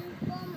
after